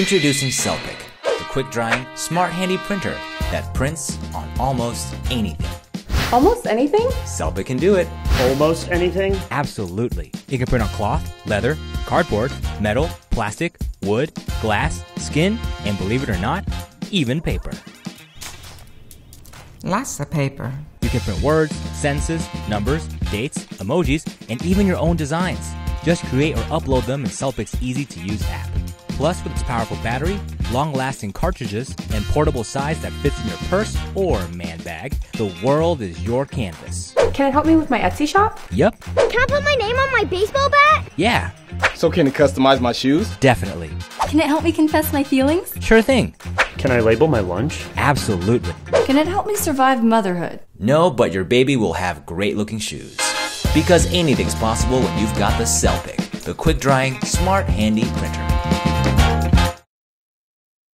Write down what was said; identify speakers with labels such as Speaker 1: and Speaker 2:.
Speaker 1: Introducing Selpic, the quick drying, smart handy printer that prints on almost anything.
Speaker 2: Almost anything?
Speaker 1: Selpic can do it.
Speaker 3: Almost anything?
Speaker 4: Absolutely. It can print on cloth, leather, cardboard, metal, plastic, wood, glass, skin, and believe it or not, even paper.
Speaker 5: Lots of paper.
Speaker 4: You can print words, sentences, numbers, dates, emojis, and even your own designs. Just create or upload them in Selpic's easy to use app. Plus, with its powerful battery, long lasting cartridges, and portable size that fits in your purse or man bag, the world is your canvas.
Speaker 2: Can it help me with my Etsy shop?
Speaker 4: Yep.
Speaker 6: Can I put my name on my baseball bat?
Speaker 4: Yeah.
Speaker 7: So can it customize my shoes?
Speaker 4: Definitely.
Speaker 8: Can it help me confess my feelings?
Speaker 4: Sure thing.
Speaker 3: Can I label my lunch?
Speaker 4: Absolutely.
Speaker 8: Can it help me survive motherhood?
Speaker 1: No, but your baby will have great looking shoes. Because anything's possible when you've got the Selpic, the quick drying, smart handy printer.